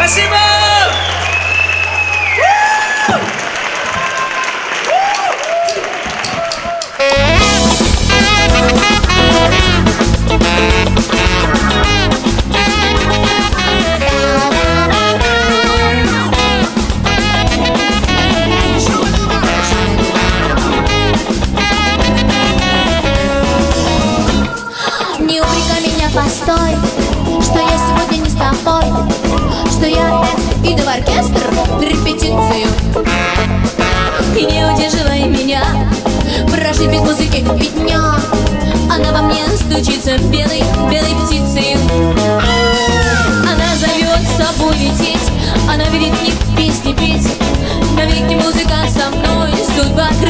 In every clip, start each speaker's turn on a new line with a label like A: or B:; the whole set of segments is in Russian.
A: Спасибо!
B: Не упрекай меня, постой Что я сегодня не с тобой иду в оркестр на репетицию. И не удерживай меня Прошу без музыки и дня. Она во мне стучится белой, белой птицей. Она зовет с собой лететь Она велит мне песни петь. Навек не музыка со мной Судьба крылатая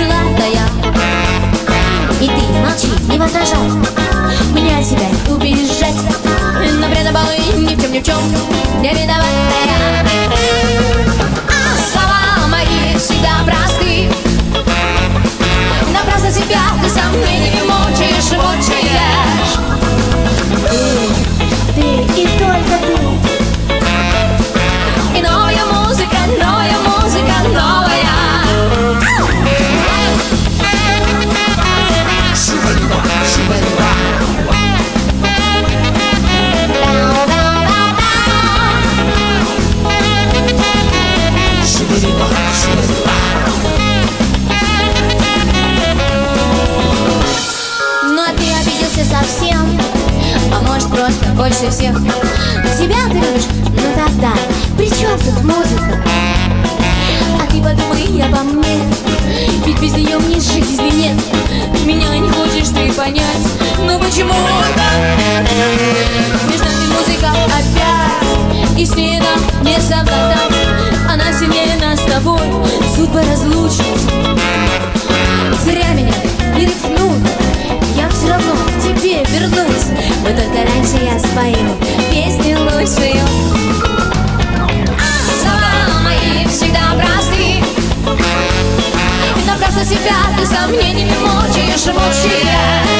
B: просто больше всех Себя ты любишь? Ну тогда При чем тут музыка? А ты подумай обо мне Ведь без нее мне жизни нет Меня не хочешь ты понять Ну почему так? Между нами музыка опять И с ней нам не совладать Она сильнее нас с тобой Судьба разлучниц Зря меня не рифнут раньше я спою Песню лучшую. Слова мои всегда просты. И напрасно себя ты сомнениями мучаешь, мучаешь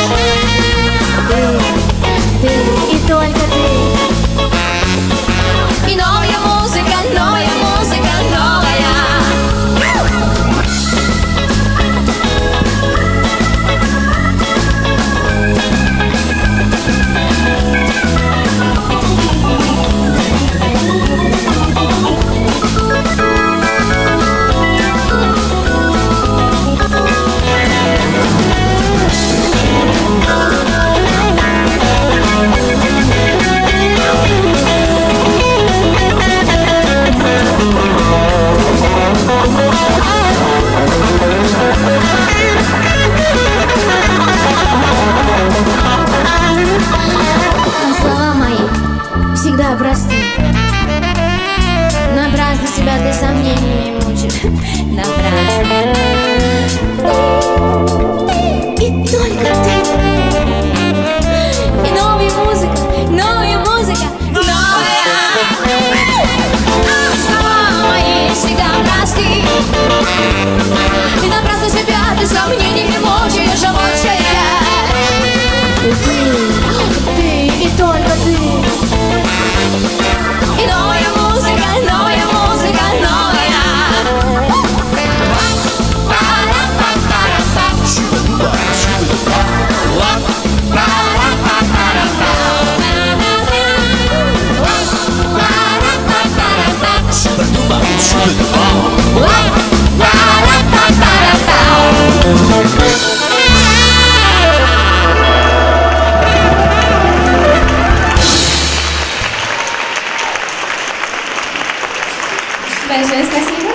C: Большое спасибо.